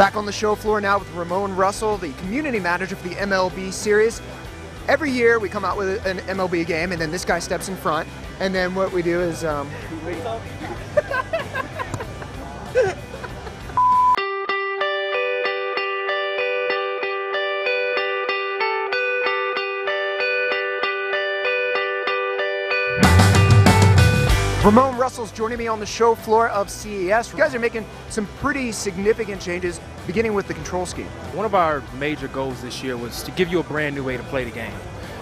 Back on the show floor now with Ramon Russell, the community manager for the MLB series. Every year we come out with an MLB game, and then this guy steps in front, and then what we do is um, Ramon Russell's joining me on the show floor of CES. You guys are making some pretty significant changes, beginning with the control scheme. One of our major goals this year was to give you a brand new way to play the game.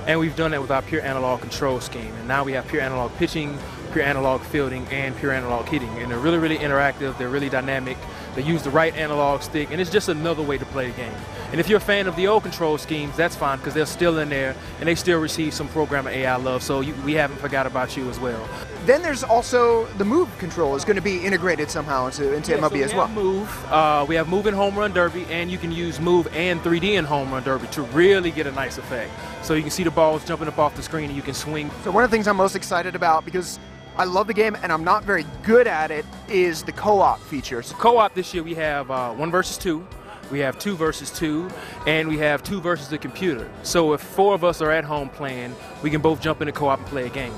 And we've done that with our pure analog control scheme. And now we have pure analog pitching, pure analog fielding, and pure analog hitting. And they're really, really interactive, they're really dynamic. They use the right analog stick, and it's just another way to play the game. And if you're a fan of the old control schemes, that's fine because they're still in there and they still receive some programmer AI love. So you, we haven't forgot about you as well. Then there's also the move control is going to be integrated somehow into, into Yeah, MLB so we as well. Move. Uh, we have Move in Home Run Derby, and you can use Move and 3D in Home Run Derby to really get a nice effect. So you can see the balls jumping up off the screen, and you can swing. So one of the things I'm most excited about because I love the game and I'm not very good at it is the co-op features. Co-op this year we have uh, one versus two, we have two versus two, and we have two versus the computer. So if four of us are at home playing, we can both jump in into co-op and play a game,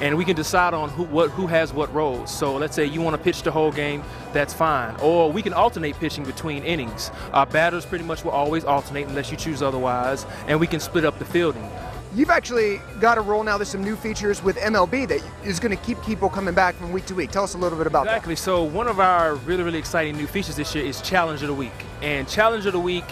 and we can decide on who what who has what roles. So let's say you want to pitch the whole game, that's fine, or we can alternate pitching between innings. Our batters pretty much will always alternate unless you choose otherwise, and we can split up the fielding. You've actually got a role now. There's some new features with MLB that is going to keep people coming back from week to week. Tell us a little bit about Exactly. So one of our really, really exciting new features this year is Challenge of the Week. And Challenge of the Week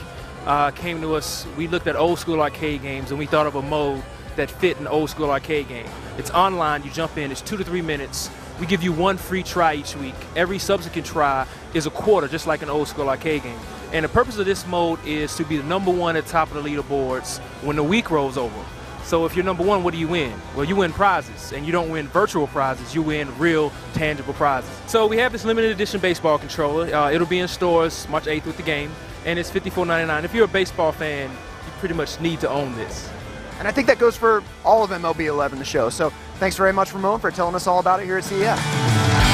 uh, came to us. We looked at old school arcade games and we thought of a mode that fit an old school arcade game. It's online. You jump in. It's two to three minutes. We give you one free try each week. Every subsequent try is a quarter, just like an old school arcade game. And the purpose of this mode is to be the number one at top of the leaderboards when the week rolls over. So if you're number one, what do you win? Well, you win prizes, and you don't win virtual prizes. You win real, tangible prizes. So we have this limited edition baseball controller. Uh, it'll be in stores March 8th with the game, and it's $54.99. If you're a baseball fan, you pretty much need to own this. And I think that goes for all of MLB 11, the show. So thanks very much, Ramon, for telling us all about it here at CES.